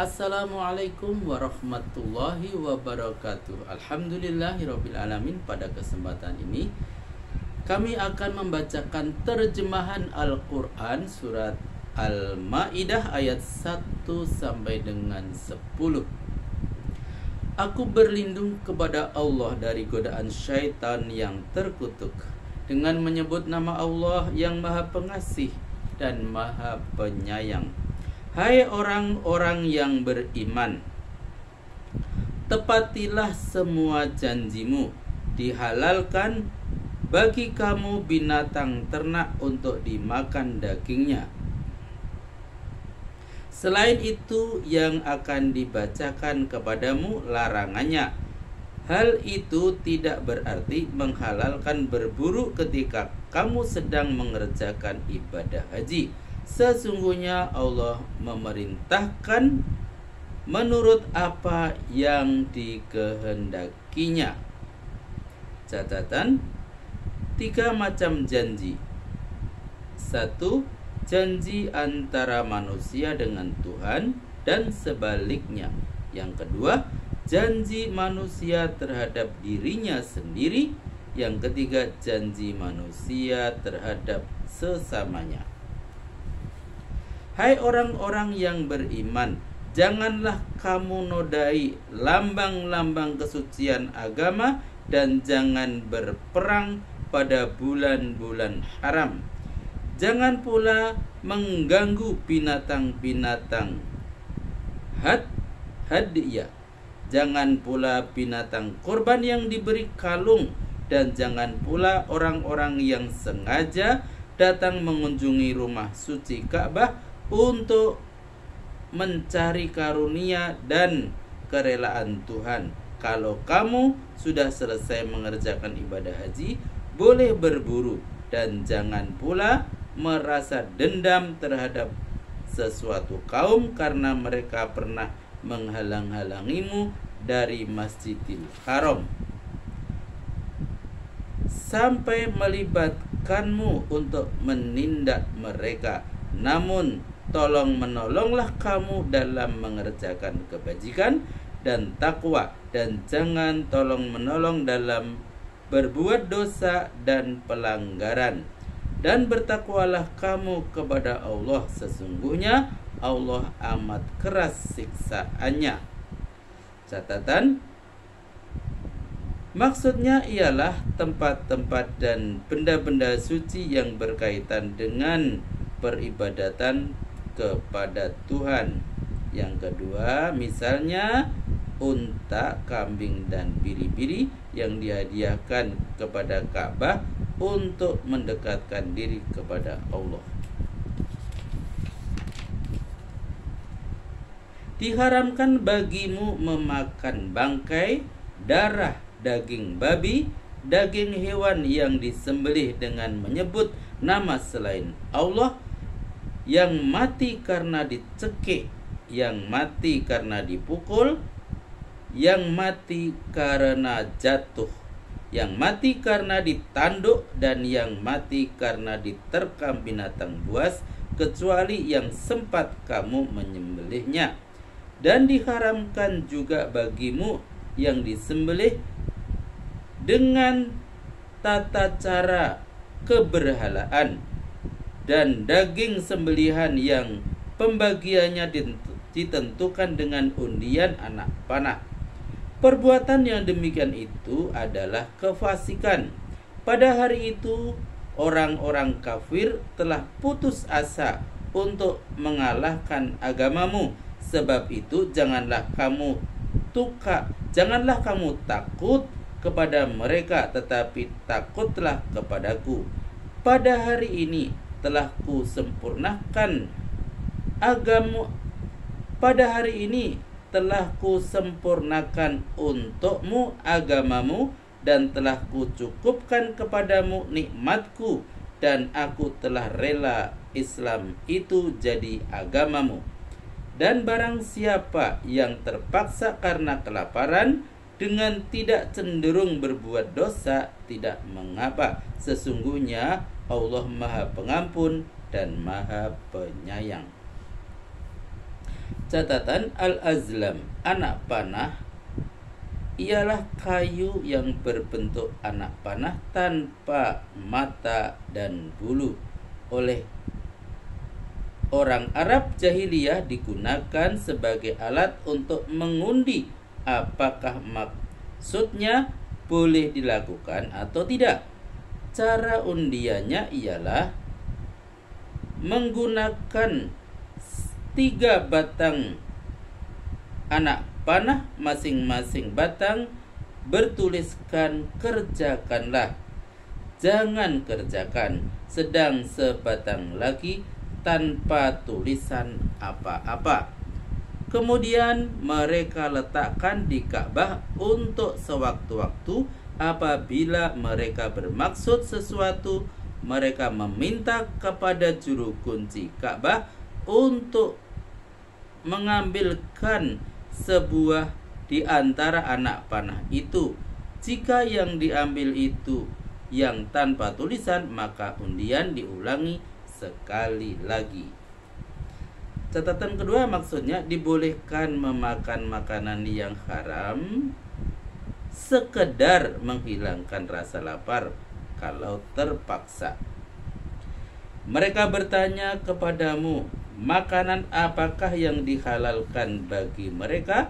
Assalamualaikum warahmatullahi wabarakatuh. Alhamdulillahirrabbilalamin Pada kesempatan ini Kami akan membacakan terjemahan Al-Quran Surat Al-Ma'idah ayat 1 sampai dengan 10 Aku berlindung kepada Allah dari godaan syaitan yang terkutuk Dengan menyebut nama Allah yang maha pengasih dan maha penyayang Hai orang-orang yang beriman, tepatilah semua janjimu. Dihalalkan bagi kamu binatang ternak untuk dimakan dagingnya. Selain itu, yang akan dibacakan kepadamu larangannya. Hal itu tidak berarti menghalalkan berburu ketika kamu sedang mengerjakan ibadah haji Sesungguhnya Allah memerintahkan menurut apa yang dikehendakinya. Catatan tiga macam janji. Satu, janji antara manusia dengan Tuhan dan sebaliknya. Yang kedua, janji manusia terhadap dirinya sendiri. Yang ketiga, janji manusia terhadap sesamanya. Hai orang-orang yang beriman, janganlah kamu nodai lambang-lambang kesucian agama dan jangan berperang pada bulan-bulan haram. Jangan pula mengganggu binatang-binatang had hadiah. Jangan pula binatang korban yang diberi kalung dan jangan pula orang-orang yang sengaja datang mengunjungi rumah suci Ka'bah untuk mencari karunia dan kerelaan Tuhan. Kalau kamu sudah selesai mengerjakan ibadah haji, boleh berburu dan jangan pula merasa dendam terhadap sesuatu kaum karena mereka pernah menghalang-halangimu dari Masjidil Haram sampai melibatkanmu untuk menindak mereka. Namun tolong menolonglah kamu dalam mengerjakan kebajikan dan takwa dan jangan tolong menolong dalam berbuat dosa dan pelanggaran. Dan bertakwalah kamu kepada Allah sesungguhnya Allah amat keras siksaannya. Catatan. Maksudnya ialah tempat-tempat dan benda-benda suci yang berkaitan dengan peribadatan kepada Tuhan. Yang kedua, misalnya unta, kambing dan biri-biri yang dihadiahkan kepada Ka'bah untuk mendekatkan diri kepada Allah. Diharamkan bagimu memakan bangkai, darah, daging babi, daging hewan yang disembelih dengan menyebut nama selain Allah yang mati karena dicekik, yang mati karena dipukul, yang mati karena jatuh, yang mati karena ditanduk, dan yang mati karena diterkam binatang buas, kecuali yang sempat kamu menyembelihnya. Dan diharamkan juga bagimu yang disembelih dengan tata cara keberhalaan dan daging sembelihan yang pembagiannya ditentukan dengan undian anak panah. Perbuatan yang demikian itu adalah kefasikan. Pada hari itu, orang-orang kafir telah putus asa untuk mengalahkan agamamu. Sebab itu, janganlah kamu tuka, janganlah kamu takut kepada mereka, tetapi takutlah kepadaku. Pada hari ini, telah ku sempurnakan agama pada hari ini telah ku sempurnakan untukmu agamamu dan telah ku cukupkan kepadamu nikmatku. Dan aku telah rela Islam itu jadi agamamu. Dan barang siapa yang terpaksa karena kelaparan dengan tidak cenderung berbuat dosa tidak mengapa. Sesungguhnya Allah Maha Pengampun dan Maha Penyayang. Catatan Al-Azlam, anak panah ialah kayu yang berbentuk anak panah tanpa mata dan bulu. Oleh orang Arab jahiliyah digunakan sebagai alat untuk mengundi apakah maksudnya boleh dilakukan atau tidak. Cara undiannya ialah menggunakan tiga batang anak panah masing-masing batang bertuliskan kerjakanlah. Jangan kerjakan sedang sebatang lagi tanpa tulisan apa-apa. Kemudian mereka letakkan di Ka'bah untuk sewaktu-waktu apabila mereka bermaksud sesuatu mereka meminta kepada juru kunci Ka'bah untuk mengambilkan sebuah di antara anak panah itu. Jika yang diambil itu yang tanpa tulisan, maka undian diulangi sekali lagi. Catatan kedua maksudnya dibolehkan memakan makanan yang haram sekedar menghilangkan rasa lapar kalau terpaksa. Mereka bertanya kepadamu, makanan apakah yang dihalalkan bagi mereka?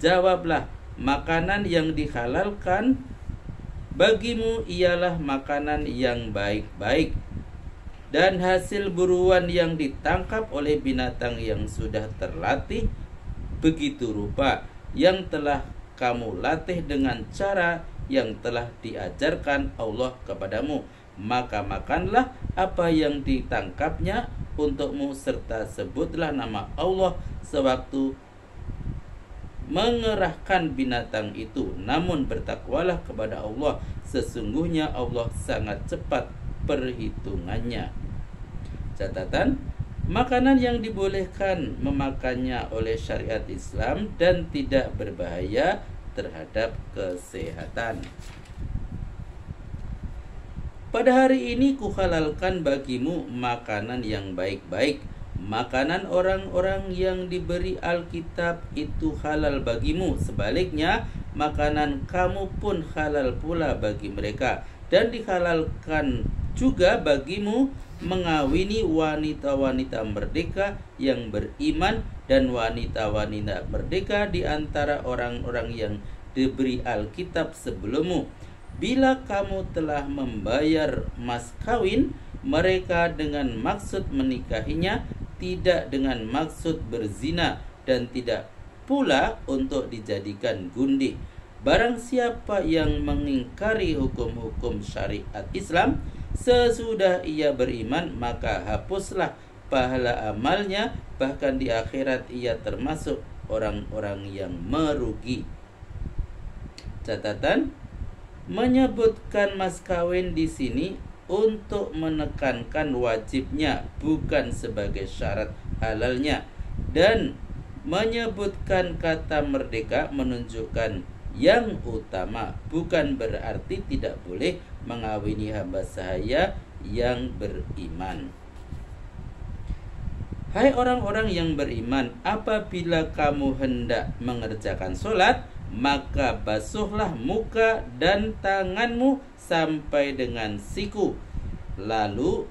Jawablah, makanan yang dihalalkan bagimu ialah makanan yang baik-baik dan hasil buruan yang ditangkap oleh binatang yang sudah terlatih begitu rupa yang telah kamu latih dengan cara yang telah diajarkan Allah kepadamu. Maka makanlah apa yang ditangkapnya untukmu serta sebutlah nama Allah sewaktu mengerahkan binatang itu. Namun bertakwalah kepada Allah. Sesungguhnya Allah sangat cepat perhitungannya. Catatan makanan yang dibolehkan memakannya oleh syariat Islam dan tidak berbahaya terhadap kesehatan pada hari ini kuhalalkan bagimu makanan yang baik-baik. Makanan orang-orang yang diberi Alkitab itu halal bagimu. Sebaliknya, makanan kamu pun halal pula bagi mereka. Dan dihalalkan juga bagimu mengawini wanita-wanita merdeka yang beriman dan wanita-wanita merdeka di antara orang-orang yang diberi Alkitab sebelummu. Bila kamu telah membayar mas kawin mereka dengan maksud menikahinya tidak dengan maksud berzina dan tidak pula untuk dijadikan gundih barang siapa yang mengingkari hukum-hukum syariat Islam sesudah ia beriman maka hapuslah pahala amalnya. Bahkan di akhirat ia termasuk orang-orang yang merugi. Catatan menyebutkan mas kawin di sini untuk menekankan wajibnya bukan sebagai syarat halalnya. Dan menyebutkan kata merdeka menunjukkan yang utama bukan berarti tidak boleh mengawini hamba sahaya yang beriman. Hai orang-orang yang beriman, apabila kamu hendak mengerjakan sholat, maka basuhlah muka dan tanganmu sampai dengan siku. Lalu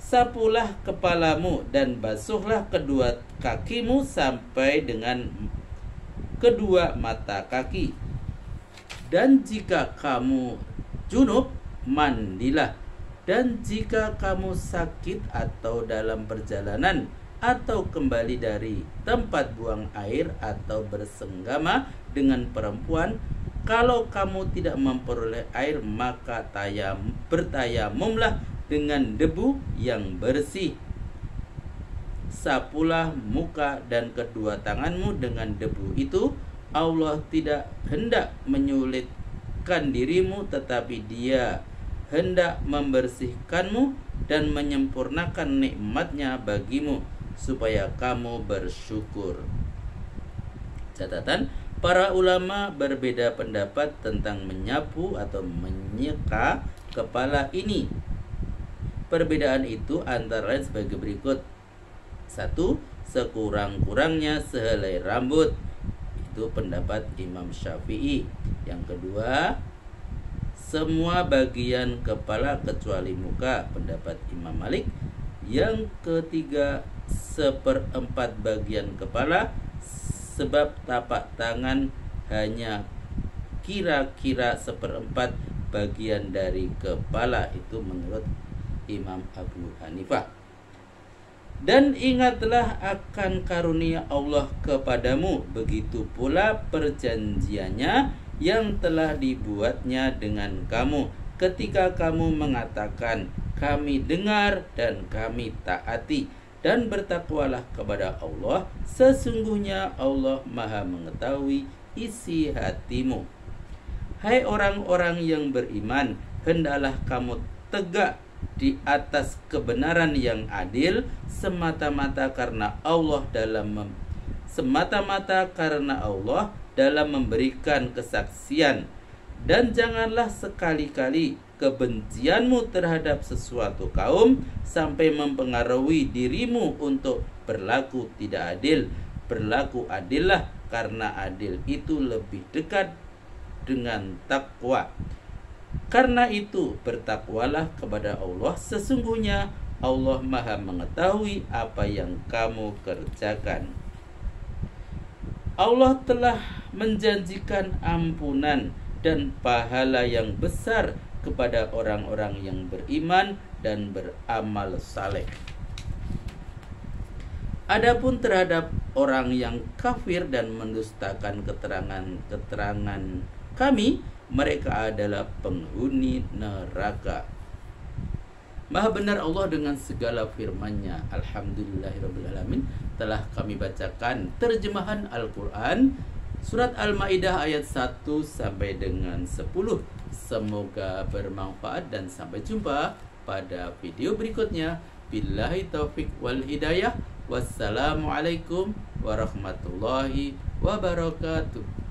sapulah kepalamu dan basuhlah kedua kakimu sampai dengan kedua mata kaki. Dan jika kamu junub, mandilah. Dan jika kamu sakit atau dalam perjalanan, atau kembali dari tempat buang air atau bersenggama dengan perempuan kalau kamu tidak memperoleh air maka tayam bertayamumlah dengan debu yang bersih sapulah muka dan kedua tanganmu dengan debu itu Allah tidak hendak menyulitkan dirimu tetapi dia hendak membersihkanmu dan menyempurnakan nikmatnya bagimu supaya kamu bersyukur. Catatan, para ulama berbeda pendapat tentang menyapu atau menyeka kepala ini. Perbedaan itu antara lain sebagai berikut. Satu, sekurang-kurangnya sehelai rambut. Itu pendapat Imam Syafi'i. Yang kedua, semua bagian kepala kecuali muka, pendapat Imam Malik. Yang ketiga, seperempat bagian kepala sebab tapak tangan hanya kira-kira seperempat bagian dari kepala itu menurut Imam Abu Hanifah. Dan ingatlah akan karunia Allah kepadamu, begitu pula perjanjiannya yang telah dibuatnya dengan kamu. Ketika kamu mengatakan kami dengar dan kami taati dan bertakwalah kepada Allah sesungguhnya Allah Maha mengetahui isi hatimu. Hai orang-orang yang beriman hendaklah kamu tegak di atas kebenaran yang adil semata-mata karena Allah dalam semata-mata karena Allah dalam memberikan kesaksian. Dan janganlah sekali-kali kebencianmu terhadap sesuatu kaum sampai mempengaruhi dirimu untuk berlaku tidak adil. Berlaku adillah karena adil itu lebih dekat dengan takwa karena itu bertakwalah kepada Allah sesungguhnya Allah Maha mengetahui apa yang kamu kerjakan Allah telah menjanjikan ampunan dan pahala yang besar kepada orang-orang yang beriman dan beramal saleh. Adapun terhadap orang yang kafir dan mendustakan keterangan-keterangan kami, mereka adalah penghuni neraka. Maha benar Allah dengan segala firman-Nya. Alhamdulillahirabbil telah kami bacakan terjemahan Al-Qur'an surat Al-Maidah ayat 1 sampai dengan 10. Semoga bermanfaat dan sampai jumpa pada video berikutnya. Billahi taufik wal hidayah. Wassalamualaikum warahmatullahi wabarakatuh.